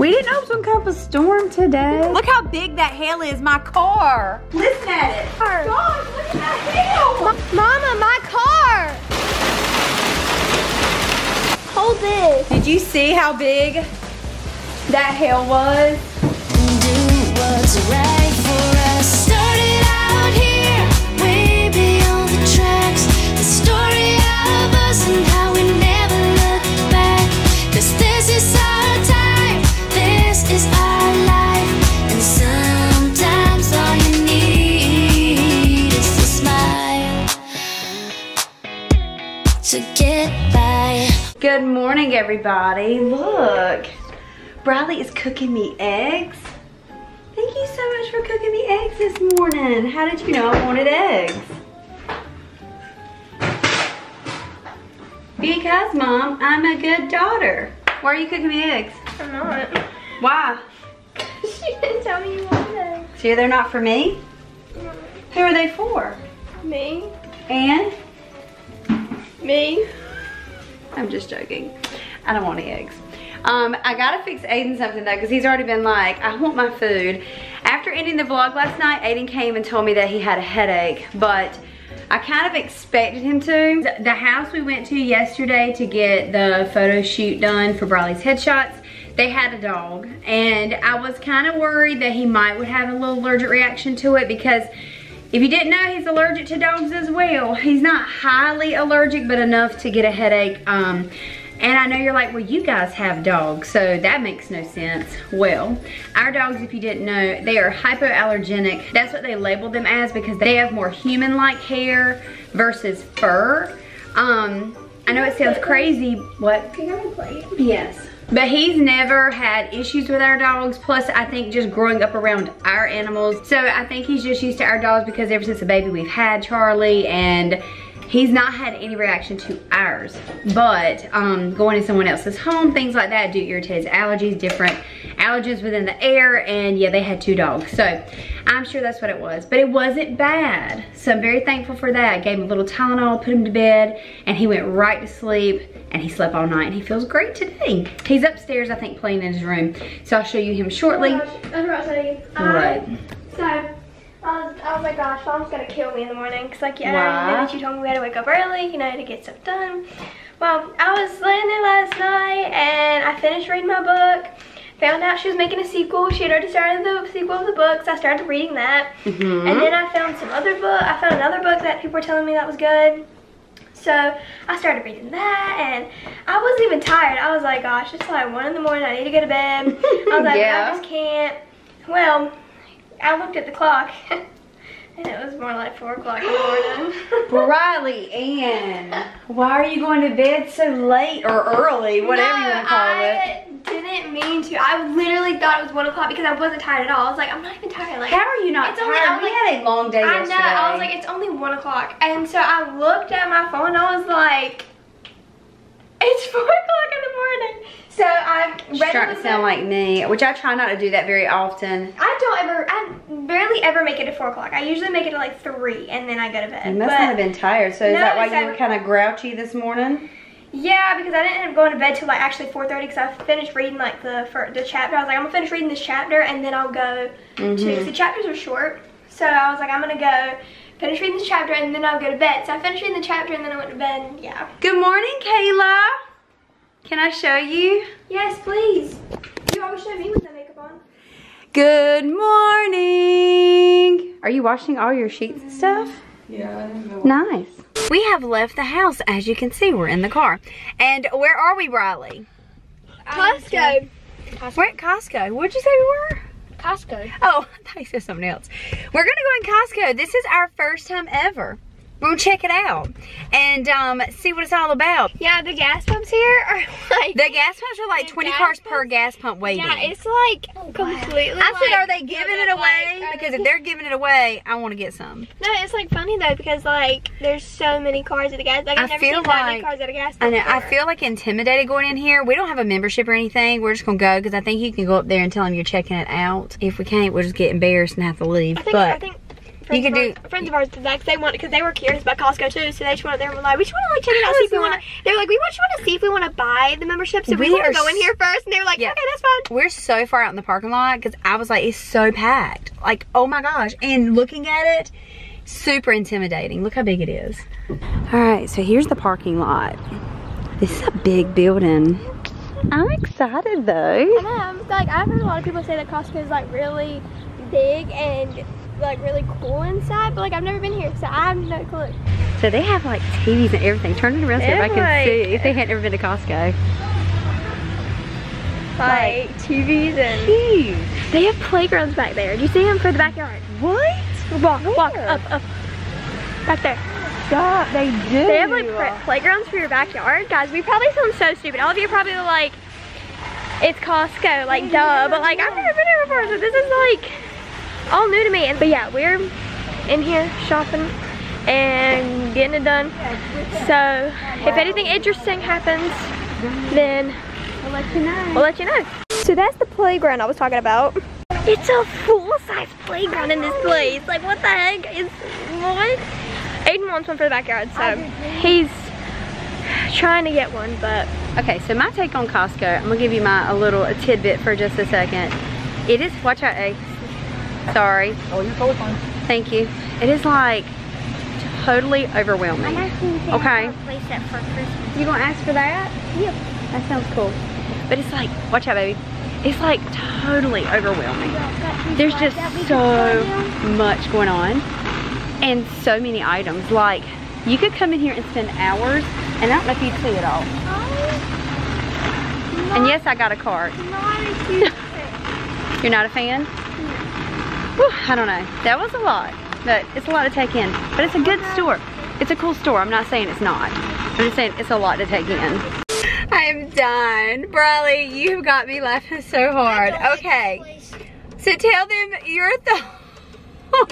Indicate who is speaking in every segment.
Speaker 1: We didn't know it was gonna come up a storm today. Look how big that hail is, my car. Listen at it.
Speaker 2: Car.
Speaker 1: Gosh, look at that hail.
Speaker 2: Mama, my car! Hold this.
Speaker 1: Did you see how big that hail was?
Speaker 3: do what's right for us. Started out here, way beyond the tracks. The story of us
Speaker 1: Good morning, everybody. Look, Bryleigh is cooking me eggs. Thank you so much for cooking me eggs this morning. How did you know I wanted eggs? Because, Mom, I'm a good daughter. Why are you cooking me eggs?
Speaker 2: I'm not.
Speaker 1: Why?
Speaker 2: she didn't tell me you wanted eggs.
Speaker 1: See, they're not for me? Who are they for?
Speaker 2: Me?
Speaker 1: And?
Speaker 2: Me?
Speaker 1: I'm just joking. I don't want eggs. Um, I gotta fix Ayden something though, because he's already been like, I want my food. After ending the vlog last night, Ayden came and told me that he had a headache, but I kind of expected him to. The house we went to yesterday to get the photo shoot done for Bryleigh's headshots, they had a dog. And I was kind of worried that he might would have a little allergic reaction to it because if you didn't know, he's allergic to dogs as well. He's not highly allergic, but enough to get a headache. Um, and I know you're like, well, you guys have dogs, so that makes no sense. Well, our dogs, if you didn't know, they are hypoallergenic. That's what they label them as because they have more human-like hair versus fur. Um, I know it sounds crazy. What?
Speaker 2: Can have a?
Speaker 1: Yes. But he's never had issues with our dogs. Plus, I think just growing up around our animals. So I think he's just used to our dogs because ever since a baby we've had Charlie and he's not had any reaction to ours. But um, going to someone else's home, things like that do irritate his allergies, different allergens within the air. And yeah, they had two dogs. So I'm sure that's what it was. But it wasn't bad. So I'm very thankful for that. I gave him a little Tylenol, put him to bed, and he went right to sleep and he slept all night and he feels great today. He's upstairs, I think, playing in his room. So I'll show you him shortly.
Speaker 2: Oh my gosh, I forgot to tell you.
Speaker 1: Right.
Speaker 2: Um, so, I was, oh my gosh, mom's gonna kill me in the morning. Cause like, yeah, know that you told me we had to wake up early, you know, I had to get stuff done. Well, I was laying there last night and I finished reading my book. Found out she was making a sequel. She had already started the sequel of the book, so I started reading that.
Speaker 1: Mhm.
Speaker 2: And then I found some other book. I found another book that people were telling me that was good. So I started reading that and I wasn't even tired. I was like, gosh, it's like one in the morning. I need to go to bed. I was like,
Speaker 1: Yeah.
Speaker 2: I just can't. Well, I looked at the clock and it was more like four o'clock in the morning.
Speaker 1: Riley Ann, why are you going to bed so late or early, whatever you want to call
Speaker 2: I
Speaker 1: it?
Speaker 2: didn't mean to. I literally thought it was one o'clock because I wasn't tired at all. I was like, I'm not even tired. Like,
Speaker 1: How are you not
Speaker 2: It's
Speaker 1: tired?
Speaker 2: only-
Speaker 1: we
Speaker 2: like-
Speaker 1: had a long day
Speaker 2: I
Speaker 1: yesterday.
Speaker 2: know. I was like, it's only one o'clock, and so I looked at my phone. and I was like, it's four o'clock in the morning. So I
Speaker 1: She's
Speaker 2: read
Speaker 1: starting to sound like me, which I try not to do that very often.
Speaker 2: I don't ever. I barely ever make it at four o'clock. I usually make it at like three, and then I go to bed.
Speaker 1: You must
Speaker 2: But-
Speaker 1: not have been tired. So is
Speaker 2: No,
Speaker 1: that why you were kind of grouchy this morning?
Speaker 2: Yeah, because I didn't end up going to bed till like actually 4:30 because I finished reading like the fir- the chapter. I was like, I'm gonna finish reading this chapter and then I'll go to.
Speaker 1: Mhm.
Speaker 2: The chapters are short, so I was like, I'm gonna go finish reading this chapter and then I'll go to bed. So I finished reading the chapter and then I went to bed. and Yeah.
Speaker 1: Good morning, Kayla. Can I show you?
Speaker 2: Yes, please. You always show me with the makeup on.
Speaker 1: Good morning. Are you washing all your sheets and stuff?
Speaker 4: Yeah, I.
Speaker 1: Nice. We have left the house. As you can see, we're in the car. And where are we, Riley?
Speaker 2: Costco.
Speaker 1: We're at Costco. Where'd you say we were?
Speaker 2: Costco.
Speaker 1: Oh, I thought you said something else. We're gonna go in Costco. This is our first time ever. We're gonna check it out and um, see what it's all about.
Speaker 2: Yeah, the gas pumps here are like.
Speaker 1: The gas pumps are like 20
Speaker 2: gas
Speaker 1: cars per gas pump waiting.
Speaker 2: yeah, it's like completely.
Speaker 1: I said, are they giving it away?
Speaker 2: like,
Speaker 1: Because if they're giving it away, I want to get some.
Speaker 2: No, it's like funny though because like there's so many cars at the gas. Like
Speaker 1: I
Speaker 2: I've never
Speaker 1: feel
Speaker 2: seen that many
Speaker 1: like-
Speaker 2: cars at a gas.
Speaker 1: I know.
Speaker 2: pump
Speaker 1: I feel like intimidated going in here. We don't have a membership or anything. We're just gonna go because I think you can go up there and tell them you're checking it out. If we can't, we'll just get embarrassed and have to leave.
Speaker 2: I think
Speaker 1: but
Speaker 2: I think friends,
Speaker 1: could
Speaker 2: of ours, friends of ours did that 'cause they wanted because they were curious about Costco too, so they just wanted they were like, we just want to like check it out, see if we want to. They were like, we want you want to see if we want to buy the membership, so we,
Speaker 1: We
Speaker 2: want
Speaker 1: are
Speaker 2: to go in here first. And they were like,
Speaker 1: Yeah.
Speaker 2: okay, that's fine.
Speaker 1: We're so far out in the parking lot because I was like, it's so packed. Like, oh my gosh. And looking at it, super intimidating. Look how big it is. All right, so here's the parking lot. This is a big building. I'm excited though.
Speaker 2: And um, like I've heard a lot of people say that Costco is like really big and like really cool inside, but like I've never been here, so I have no clue.
Speaker 1: So they have like TVs and everything. Turn it around so everybody can
Speaker 2: have,
Speaker 1: see if they had never been to Costco.
Speaker 2: Like TVs and
Speaker 1: Huge.
Speaker 2: they have playgrounds back there. Do you see them for the backyard?
Speaker 1: What?
Speaker 2: Walk, walk
Speaker 1: Where?
Speaker 2: up, up, back there.
Speaker 1: Stop, they do.
Speaker 2: They have like playgrounds for your backyard, guys. We probably sound so stupid. All of you are probably like, it's Costco, like duh. But like I've never been here before, so this is like all new to me. And but yeah, we're in here shopping and getting it done. So if anything interesting happens, then
Speaker 1: I'll let you know.
Speaker 2: we'll let you know. So that's the playground I was talking about. It's a full-size playground in this place. Like what the heck is what? Ayden wants one for the backyard, so he's trying to get one, but
Speaker 1: Okay, so my take on Costco, I'm gonna give you my a little a tidbit for just a second. It is, watch out, Ace. Sorry.
Speaker 4: Oh, you're totally fine.
Speaker 1: Thank you. It is like totally overwhelming. Okay. You gonna ask for that?
Speaker 2: Yep.
Speaker 1: That sounds cool. But it's like, watch out, baby. It's like totally overwhelming. There's just so much going on and so many items. Like, you could come in here and spend hours, and I don't know if you'd see it all. And yes, I got a cart. You're not a fan? Whew, I don't know. That was a lot, but it's a lot to take in. But it's a good store. It's a cool store. I'm not saying it's not. I'm just saying it's a lot to take in. I'm done. Bryleigh, you've got me laughing so hard. Okay, so tell them your thoughts.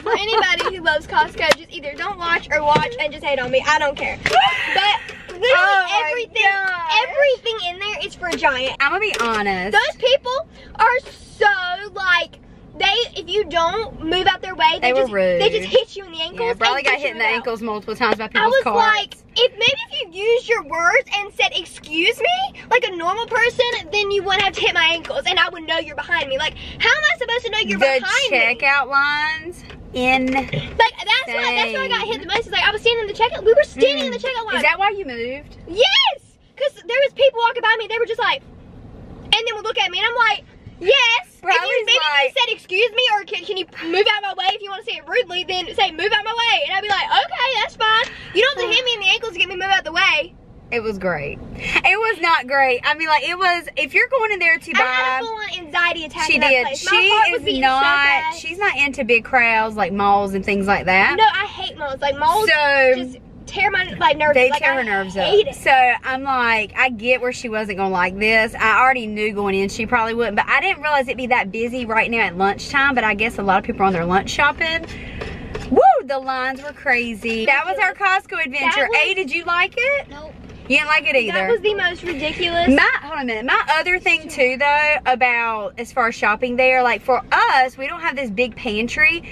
Speaker 2: For anybody who loves Costco, just either don't watch or watch and just hate on me. I don't care. But literally
Speaker 1: Oh
Speaker 2: everything,
Speaker 1: gosh.
Speaker 2: everything in there is for a Giant.
Speaker 1: I'm gonna be honest.
Speaker 2: Those people are so like they. If you don't move out their way, they,
Speaker 1: They were
Speaker 2: just they just hit you in the ankles.
Speaker 1: Yeah,
Speaker 2: and
Speaker 1: got hit in the
Speaker 2: out.
Speaker 1: ankles multiple times by people's cars.
Speaker 2: I was
Speaker 1: cars.
Speaker 2: like, if maybe if you used your words and said excuse me like a normal person, then you wouldn't have to hit my ankles and I would know you're behind me. Like, how am I supposed to know you're
Speaker 1: the
Speaker 2: behind me?
Speaker 1: checkout lines in.
Speaker 2: Like that's why that's why I got hit the most. Is like I was standing in the checkout. We were standing in the mm. checkout line.
Speaker 1: Is that why you moved?
Speaker 2: yes, because there was people walking by me. They were just like, and then would look at me, and I'm like, yes. If you,
Speaker 1: Bryleigh's
Speaker 2: maybe
Speaker 1: like-
Speaker 2: you said excuse me or can, can you move out of my way if you want to say it rudely, then say move out of my way, and I'd be like, okay, that's fine. You don't have to hit me in the ankles to get me to move out the way.
Speaker 1: It was great. It was not great. I mean, like it was. If you're going in there to buy,
Speaker 2: I had a full anxiety attack.
Speaker 1: she did.
Speaker 2: Place.
Speaker 1: She is
Speaker 2: beating so
Speaker 1: not. she's not into big crowds like malls and things like that.
Speaker 2: No, I hate malls. Like malls
Speaker 1: So
Speaker 2: just tear my like nerves.
Speaker 1: they
Speaker 2: like,
Speaker 1: tear
Speaker 2: I
Speaker 1: her nerves up.
Speaker 2: It.
Speaker 1: So I'm like, I get where she wasn't gonna like this. I already knew going in she probably wouldn't, but I didn't realize it'd be that busy right now at lunchtime. But I guess a lot of people are on their lunch shopping. Woo! The lines were crazy. That was our Costco adventure.
Speaker 2: was-
Speaker 1: A, did you like it?
Speaker 2: Nope.
Speaker 1: You didn't like it either.
Speaker 2: That was the most ridiculous.
Speaker 1: My hold on a minute. My other thing too though about as far as shopping there, like for us, we don't have this big pantry.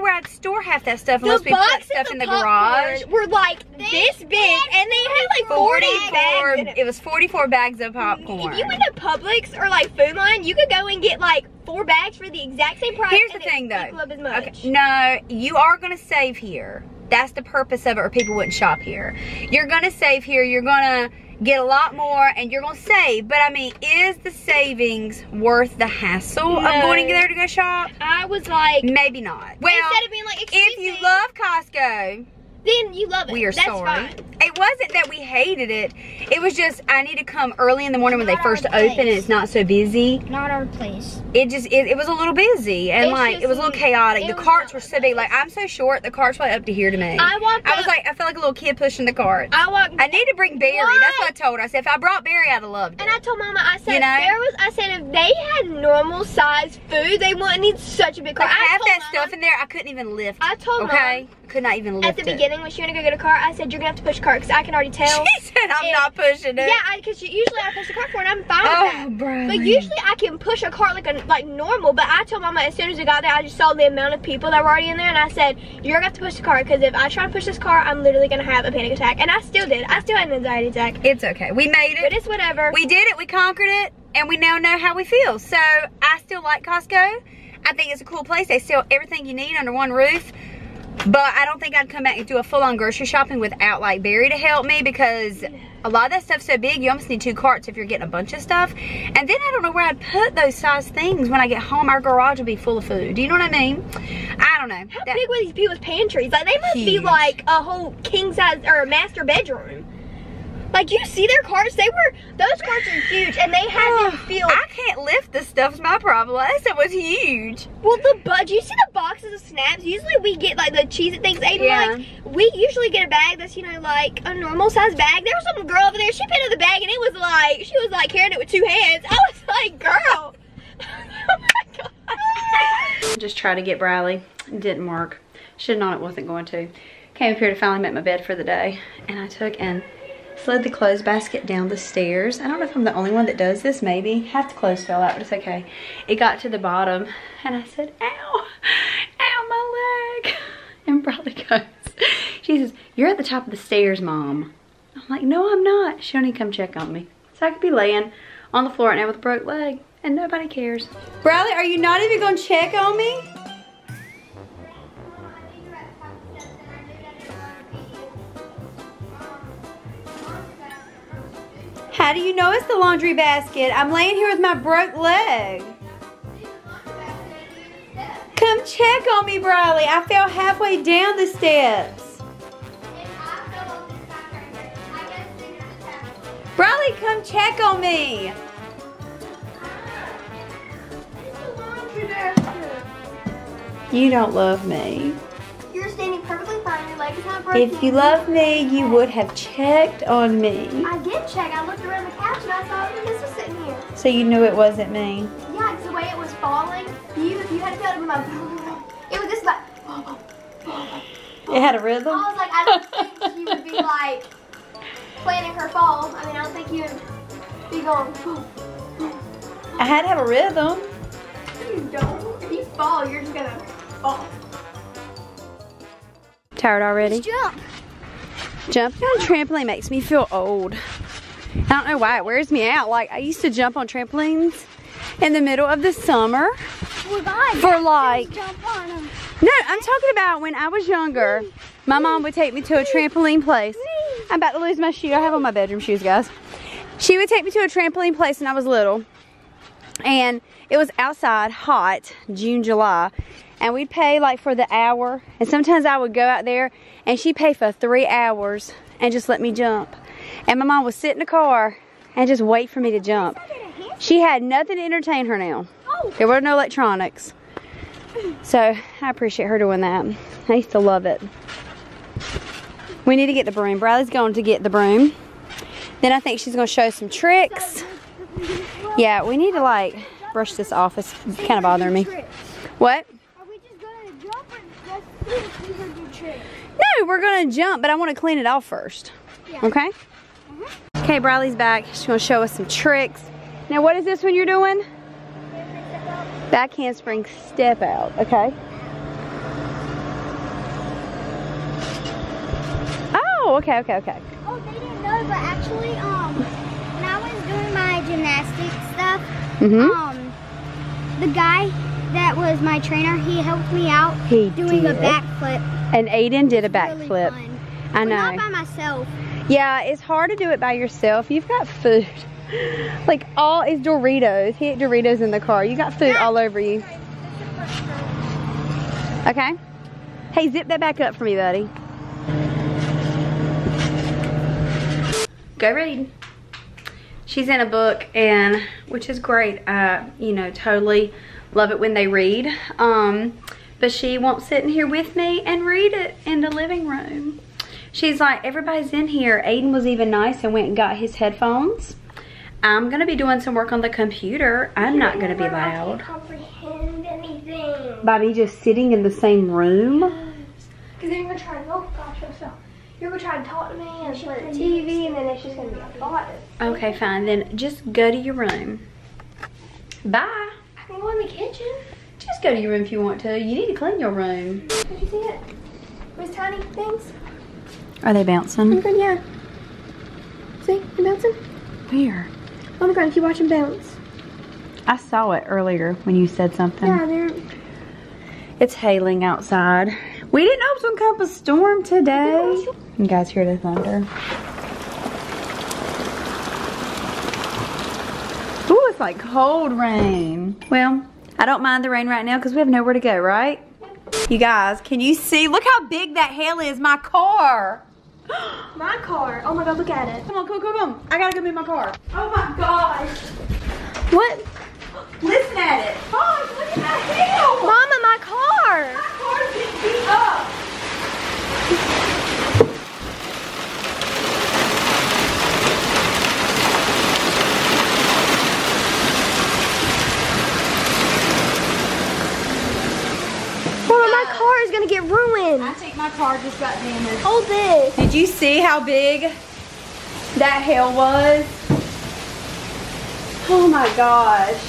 Speaker 1: I don't know where I'd store half that stuff unless we put stuff
Speaker 2: of
Speaker 1: in the
Speaker 2: popcorn
Speaker 1: garage.
Speaker 2: Were like this big, and they had like 40 bags. it.
Speaker 1: It was 44 bags of popcorn.
Speaker 2: If you went to Publix or like Food Lion, you could go and get like four bags for the exact same price.
Speaker 1: Here's the thing though.
Speaker 2: equal as much.
Speaker 1: Okay, no, you are gonna save here. That's the purpose of it, or people wouldn't shop here. You're gonna save here. You're gonna get a lot more, and you're gonna save. But I mean, is the savings worth the hassle of
Speaker 2: No.
Speaker 1: going there to go shop?
Speaker 2: I was like,
Speaker 1: Maybe not. Well,
Speaker 2: instead of being like,
Speaker 1: if you
Speaker 2: me,
Speaker 1: love Costco,
Speaker 2: then you love it.
Speaker 1: we are
Speaker 2: That's
Speaker 1: sorry.
Speaker 2: Fine.
Speaker 1: It wasn't that we hated it. It was just I need to come early in the morning when they first open and it's not so busy.
Speaker 3: Not our place.
Speaker 1: It just it, it was a little busy and
Speaker 2: It's
Speaker 1: like it was a little chaotic. The carts were so big. Like I'm so short, the carts were up to here to me.
Speaker 2: I walked
Speaker 1: I was
Speaker 2: up-
Speaker 1: like I felt like a little kid pushing the cart.
Speaker 2: I walked.
Speaker 1: I need to bring Barry. That's what I told her. I said if I brought Barry, I'd have loved it.
Speaker 2: and I told Mama, I said
Speaker 1: You know?
Speaker 2: there was. I said if they had normal size food, they wouldn't need such a big cart.
Speaker 1: like
Speaker 2: I told
Speaker 1: that
Speaker 2: Mama-
Speaker 1: stuff in there, I couldn't even lift.
Speaker 2: I told
Speaker 1: okay,
Speaker 2: Mom,
Speaker 1: could not even lift
Speaker 2: At the
Speaker 1: it.
Speaker 2: beginning, when she went to go get a car, I said, you're gonna have to push a car, because I can already tell.
Speaker 1: She said I'm
Speaker 2: And-
Speaker 1: not pushing it.
Speaker 2: Yeah, because usually I push the car for her and I'm fine
Speaker 1: Oh,
Speaker 2: with that. But usually I can push a car like a, like normal. But I told Mama as soon as I got there, I just saw the amount of people that were already in there, and I said, "You're gonna have to push the car because if I try to push this car, I'm literally gonna have a panic attack." And I still did. I still had an anxiety attack.
Speaker 1: It's okay. We made
Speaker 2: But
Speaker 1: it.
Speaker 2: it's whatever.
Speaker 1: We did it. We conquered it. And we now know how we feel. So I still like Costco. I think it's a cool place. They sell everything you need under one roof. But I don't think I'd come back and do a full-on grocery shopping without like Barry to help me because a lot of that stuff's so big you almost need two carts if you're getting a bunch of stuff. And then I don't know where I'd put those size things when I get home. Our garage will be full of food. Do you know what I mean? I don't know.
Speaker 2: How
Speaker 1: That-
Speaker 2: big were these people's pantries? Like they must be like a whole king size or a master bedroom. Like you see their carts, they were those carts are huge, and they had them filled.
Speaker 1: I can't lift the stuff's my problem. That stuff was huge.
Speaker 2: Well, the bud, you see the boxes of snaps? Usually we get like the cheese and things. Ayden
Speaker 1: Yeah.
Speaker 2: like we usually get a bag that's you know like a normal size bag. There was some girl over there. She picked up the bag and it was like she was like carrying it with two hands. I was like, girl. oh.
Speaker 1: Just try to get Bryleigh. It didn't work. Should have known it wasn't going to. Came up here to finally make my bed for the day. And I took and slid the clothes basket down the stairs. I don't know if I'm the only one that does this, maybe. Half the clothes fell out, but it's okay. It got to the bottom and I said, ow, ow, my leg. And Bryleigh goes, she says, you're at the top of the stairs, Mom. I'm like, no, I'm not. She don't even come check on me. So I could be laying on the floor right now with a broke leg and nobody cares. Bryleigh, are you not even gonna check on me? How do you know it's the laundry basket? I'm laying here with my broke leg. Come check on me, Bryleigh. I fell halfway down the steps. Bryleigh, come check on me. You don't love me.
Speaker 2: Standing perfectly fine. Your leg is not broken.
Speaker 1: If you love me, you would have checked on me.
Speaker 2: I did check. I looked around the couch and I saw that this was sitting here.
Speaker 1: So you knew it wasn't me.
Speaker 2: Yeah, it's the way it was falling, you if you had felt it in my. It was just like.
Speaker 1: It had a rhythm.
Speaker 2: I was like, I don't think you would be like planning her fall. I mean, I don't think you would be going.
Speaker 1: I had to have a rhythm.
Speaker 2: You don't. If you fall, you're just gonna fall.
Speaker 1: Tired already?
Speaker 2: Jump.
Speaker 1: Jumping on trampoline makes me feel old. I don't know why, it wears me out. Like, I used to jump on trampolines in the middle of the summer for like,
Speaker 2: Jump on them.
Speaker 1: no, I'm talking about when I was younger. My mom would take me to a trampoline place. I'm about to lose my shoe. I have on my bedroom shoes, guys. She would take me to a trampoline place when I was little. And it was outside, hot, June, July. And we'd pay like for the hour. And sometimes I would go out there and she'd pay for three hours and just let me jump. And my mom would sit in the car and just wait for me to jump. She had nothing to entertain her now.
Speaker 2: Oh.
Speaker 1: There were no electronics. So I appreciate her doing that. I used to love it. We need to get the broom. Bryleigh's going to get the broom. Then I think she's going to show some tricks. Yeah, we need to like brush this off. It's kind of bothering me. What?
Speaker 2: Are we just gonna jump or let's see if we can do tricks?
Speaker 1: No, we're going to jump, but I want to clean it off first.
Speaker 2: Yeah.
Speaker 1: Okay? Okay, Bryleigh's back. She's to show us some tricks. Now, what is this one you're doing? Back handspring step out. Okay. Oh, okay, okay, okay.
Speaker 4: Oh, they didn't know, but actually, um, when I was doing my gymnastics stuff,
Speaker 1: Mm-hmm.
Speaker 4: um, the guy that was my trainer, he helped me out
Speaker 1: He
Speaker 4: doing a
Speaker 1: did.
Speaker 4: backflip.
Speaker 1: And Ayden did a
Speaker 4: Really
Speaker 1: backflip.
Speaker 4: fun.
Speaker 1: I
Speaker 4: But not
Speaker 1: know.
Speaker 4: by myself.
Speaker 1: Yeah, it's hard to do it by yourself. You've got food. Like all is Doritos. He ate Doritos in the car. You got food all over you. Okay. Hey, zip that back up for me, buddy. Go read. She's in a book and which is great. I, you know, totally love it when they read. Um, but she won't sit in here with me and read it in the living room. She's like, everybody's in here. Ayden was even nice and went and got his headphones. I'm gonna be doing some work on the computer. I'm not gonna be loud.
Speaker 2: comprehend.
Speaker 1: By me just sitting in the same room.
Speaker 2: Because then you're gonna try and oh gosh, I'm so. You're gonna try and talk to me and play the TV, and then it's just gonna be a fight.
Speaker 1: Okay, fine. Then just go to your room. Bye.
Speaker 2: I go in the kitchen.
Speaker 1: Just go to your room if you want to. You need to clean your room.
Speaker 2: Did you see it? Those tiny things.
Speaker 1: Are they bouncing?
Speaker 2: Yeah. See, they're bouncing.
Speaker 1: Where?
Speaker 2: Oh my god, if you watch them bounce.
Speaker 1: I saw it earlier when you said something.
Speaker 2: Yeah, they're.
Speaker 1: It's hailing outside. We didn't know it was gonna come up a storm today. You guys hear the thunder? It's like cold rain. Well, I don't mind the rain right now because we have nowhere to go, right? You guys, can you see? Look how big that hail is. My car.
Speaker 2: My car. Oh my god, look at it.
Speaker 1: Come on, come on, come on. I gotta go move my car. Oh my gosh.
Speaker 2: What?
Speaker 1: Listen at it. Oh, look at that hail.
Speaker 2: Mama, my car.
Speaker 1: My car's getting beat up.
Speaker 2: My car is gonna get ruined.
Speaker 1: I think my car just got damaged.
Speaker 2: Oh, Hold this.
Speaker 1: Did you see how big that hail was? Oh my gosh.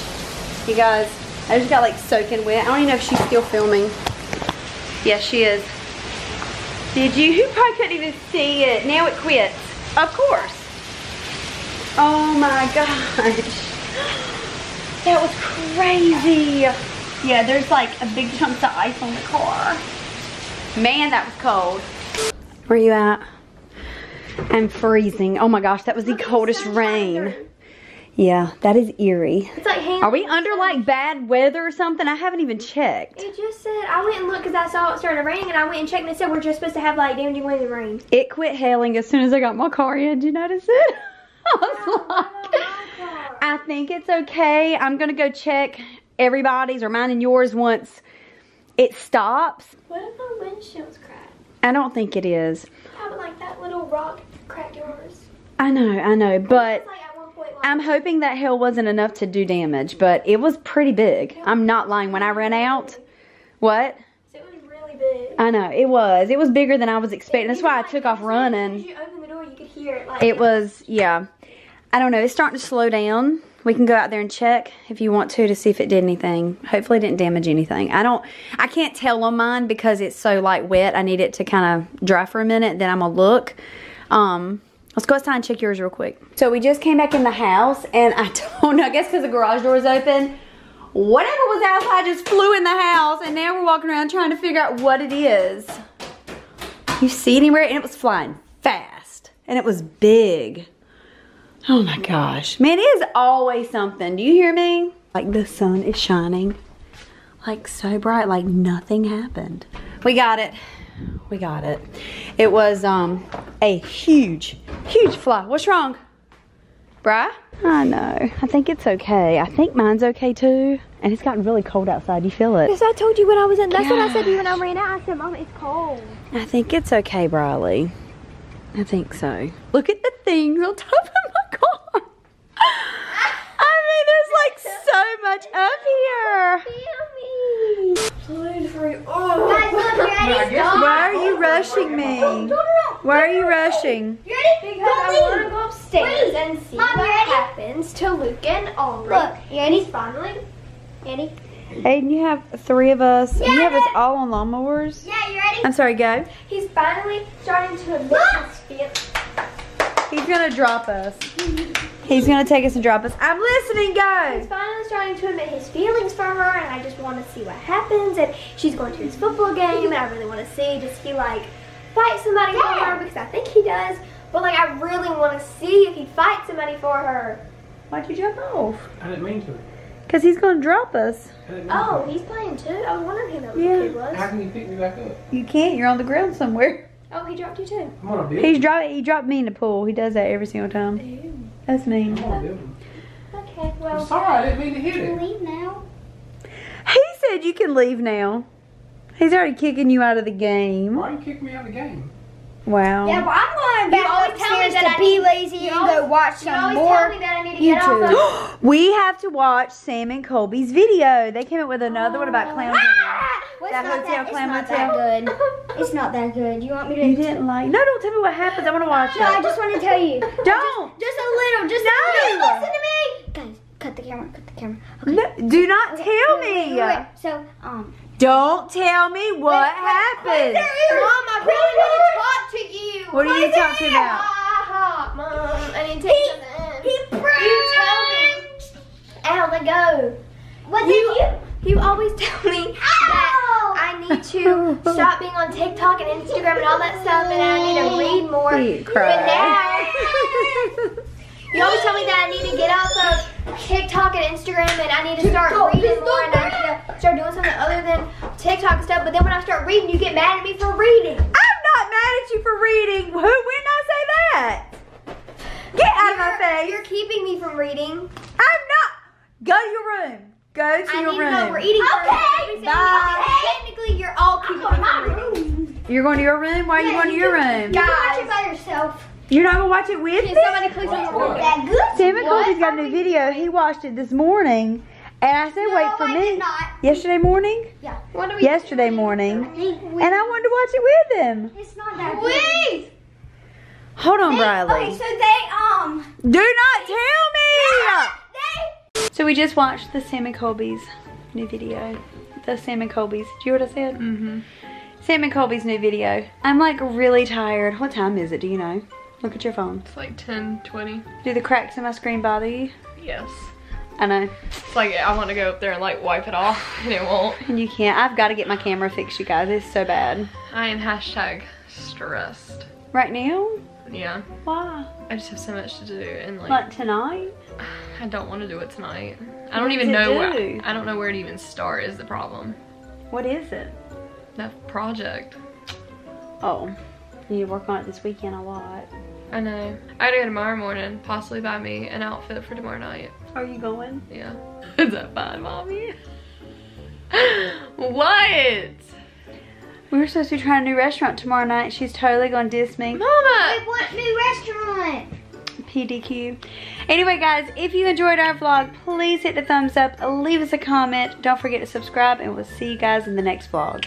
Speaker 1: You guys, I just got like soaking wet. I don't even know if she's still filming. Yes, she is. Did you? You probably couldn't even see it. Now it quits. Of course. Oh my gosh. That was crazy. Yeah, there's like a big chunk of ice on the car. Man, that was cold. Where you at? I'm freezing. Oh my gosh, that was the coldest rain. Yeah, that is eerie.
Speaker 2: It's like hanging.
Speaker 1: Are we under like bad weather or something? I haven't even checked.
Speaker 2: It just said I went and looked because I saw it started raining, and I went and checked, and it said we're just supposed to have like damaging and rain.
Speaker 1: It quit hailing as soon as I got my car in. Did you notice it? I was like, I think it's okay. I'm gonna go check everybody's or mine and yours once it stops.
Speaker 2: What if my windshield's cracked?
Speaker 1: I don't think it is.
Speaker 2: How about like that little rock cracked yours?
Speaker 1: I know, I know, but
Speaker 2: like at one point, like,
Speaker 1: I'm hoping that hail wasn't enough to do damage, but it was pretty big. I'm not lying. When I ran out, what?
Speaker 2: it was really big.
Speaker 1: I know, it was. It was bigger than I was expecting. That's why I took off running.
Speaker 2: As you opened the door, you could hear it. Like
Speaker 1: It was, yeah. I don't know. It's starting to slow down. We can go out there and check if you want to to see if it did anything. Hopefully it didn't damage anything. I don't, I can't tell on mine because it's so like wet. I need it to kind of dry for a minute. Then I'm to look. Um, let's go outside and check yours real quick. So we just came back in the house and I don't know, I guess because the garage door is open. Whatever was outside just flew in the house and now we're walking around trying to figure out what it is. You see anywhere? And it was flying fast. And it was big. Oh my gosh. Man, it is always something. Do you hear me? Like the sun is shining. Like so bright, like nothing happened. We got it. We got it. It was um a huge, huge fly. What's wrong? Bruh? I know. I think it's okay. I think mine's okay too. And it's gotten really cold outside. You feel it?
Speaker 2: Yes, I told you when I was in. That's what I said to you when I ran out. I said, Mom, it's cold.
Speaker 1: I think it's okay, Bryleigh. I think so. Look at the things on top of my car. I mean, there's like so much up here.
Speaker 4: Guys, look, you ready? Stop.
Speaker 1: Why are you rushing me? Why are you rushing?
Speaker 4: You ready?
Speaker 2: Because I
Speaker 4: Don't
Speaker 2: want to go upstairs and see
Speaker 4: Mom,
Speaker 2: what
Speaker 4: ready?
Speaker 2: happens to Luke and Aubrey.
Speaker 4: Look, Annie's ready?
Speaker 2: He's finally. Annie?
Speaker 1: Ayden, you have three of us, and you have us all on lawnmowers.
Speaker 4: Yeah, you ready?
Speaker 1: I'm sorry, go.
Speaker 2: He's finally starting to admit his feelings.
Speaker 1: He's gonna drop us. He's gonna take us and drop us. I'm listening,
Speaker 2: guys.
Speaker 1: He's
Speaker 2: finally starting to admit his feelings for her, and I just want to see what happens. And she's going to his football game, and I really want to see does he like fight somebody for her because I think he does. But like, I really want to see if he fights somebody for her.
Speaker 1: Why'd you jump off?
Speaker 5: I didn't mean to.
Speaker 1: Cause he's gonna drop us.
Speaker 5: I didn't mean
Speaker 2: Oh, he's playing too. I was wondering who that
Speaker 1: Yeah.
Speaker 2: kid was.
Speaker 5: How can you pick me back up?
Speaker 1: You can't. You're on the ground somewhere.
Speaker 2: Oh, he dropped you too.
Speaker 5: I'm on a building.
Speaker 1: He's dropped. He dropped me in the pool. He does that every single time. That's mean.
Speaker 5: I'm on a building.
Speaker 2: Okay,
Speaker 5: I'm
Speaker 2: well.
Speaker 5: sorry, I didn't mean to hit it.
Speaker 4: Leave now.
Speaker 1: He said you can leave now. He's already kicking you out of the game.
Speaker 5: Why are you kicking me out of the game?
Speaker 1: Wow.
Speaker 4: Yeah, well, I'm going
Speaker 2: You
Speaker 4: back
Speaker 2: always tell me that
Speaker 4: to
Speaker 2: I
Speaker 4: be
Speaker 2: need-
Speaker 4: lazy
Speaker 2: you
Speaker 4: and
Speaker 2: always-
Speaker 4: go watch
Speaker 2: You
Speaker 4: some
Speaker 2: always
Speaker 4: more
Speaker 2: tell me that I need to get off
Speaker 4: YouTube.
Speaker 1: we have to watch Sam and Colby's video. They came up with another one about clown.
Speaker 2: Ah!
Speaker 4: What's
Speaker 1: that hotel,
Speaker 4: that,
Speaker 1: clam
Speaker 4: it's
Speaker 1: hotel.
Speaker 4: not that good. It's not that good. You want me to?
Speaker 1: You didn't like. No, don't tell me what happens. I want to watch it.
Speaker 4: No, I just want to tell you.
Speaker 1: Don't.
Speaker 4: Just a little. Just
Speaker 1: No.
Speaker 4: a little. Listen to me. Guys, cut the camera. Cut the camera. Okay.
Speaker 1: No, do not
Speaker 4: Okay,
Speaker 1: tell
Speaker 4: wait, wait,
Speaker 1: me.
Speaker 4: wait, wait. So, um.
Speaker 1: Don't tell me what happened.
Speaker 2: Mom, I really need to talk to you.
Speaker 1: What do you need to talk to me about?
Speaker 2: Ah, Mom, I need to take something.
Speaker 4: He
Speaker 2: You tell me. Ow, let go.
Speaker 4: What
Speaker 2: You,
Speaker 4: did you?
Speaker 2: you always tell me that I need to stop being on TikTok and Instagram and all that stuff, and I need to read more.
Speaker 1: You
Speaker 2: But now, you always tell me that I need to get off of TikTok and Instagram, and I need to start reading more, and I need to start doing something other than TikTok and stuff. But then when I start reading, you get mad at me for reading.
Speaker 1: I'm not mad at you for reading. Who? When I say that? Get out of my
Speaker 2: You're-
Speaker 1: face.
Speaker 2: You're keeping me from reading.
Speaker 1: I'm not. Go to your room. Go to
Speaker 2: I
Speaker 1: your
Speaker 2: need
Speaker 1: room.
Speaker 2: to we're eating
Speaker 4: Okay,
Speaker 2: first.
Speaker 1: bye.
Speaker 2: Technically, you're all keeping me from reading.
Speaker 1: You're going to your room? Why are you going to your room?
Speaker 4: You can watch it by yourself.
Speaker 1: You're not going to watch it with
Speaker 2: Can
Speaker 1: me?
Speaker 2: somebody please tell me what?
Speaker 4: That good?
Speaker 1: Sam and Colby's got a new video. He watched it this morning. And I said, wait for
Speaker 4: I
Speaker 1: me.
Speaker 4: did not.
Speaker 1: Yesterday morning?
Speaker 2: What are we
Speaker 1: Yesterday morning. And I wanted to watch it with him.
Speaker 4: It's not that good.
Speaker 2: Please.
Speaker 1: Hold on,
Speaker 4: Okay,
Speaker 1: Bryleigh.
Speaker 4: so they um
Speaker 1: Do not tell me!
Speaker 4: they
Speaker 1: So we just watched the Sam and Colby's new video. The Sam and Colby's. Do you hear what I said? Mm-hmm. Sam and Colby's new video. I'm like really tired. What time is it? Do you know? Look at your phone.
Speaker 6: It's like 10, 20.
Speaker 1: Do the cracks in my screen bother you?
Speaker 6: Yes.
Speaker 1: And I know.
Speaker 6: It's like I want to go up there and like wipe it off and it won't.
Speaker 1: And you can't. I've got to get my camera fixed, you guys. It's so bad.
Speaker 6: I am hashtag stressed.
Speaker 1: Right now?
Speaker 6: Yeah.
Speaker 1: Why?
Speaker 6: I just have so much to do and like
Speaker 1: Like tonight?
Speaker 6: I don't want to do it tonight. I don't even know where? I don't know where to even start is the problem.
Speaker 1: What is it?
Speaker 6: That project.
Speaker 1: Oh. You need to work on it this weekend a lot.
Speaker 6: I know. I gotta go tomorrow morning, possibly buy me an outfit for tomorrow night.
Speaker 1: Are you going?
Speaker 6: Yeah. Is that fine, mommy? what?
Speaker 1: We were supposed to be trying a new restaurant tomorrow night. She's totally gonna diss me.
Speaker 6: Mama!
Speaker 4: what new restaurant?
Speaker 1: PDQ. Anyway, guys, if you enjoyed our vlog, please hit the thumbs up, leave us a comment. Don't forget to subscribe, and we'll see you guys in the next vlog.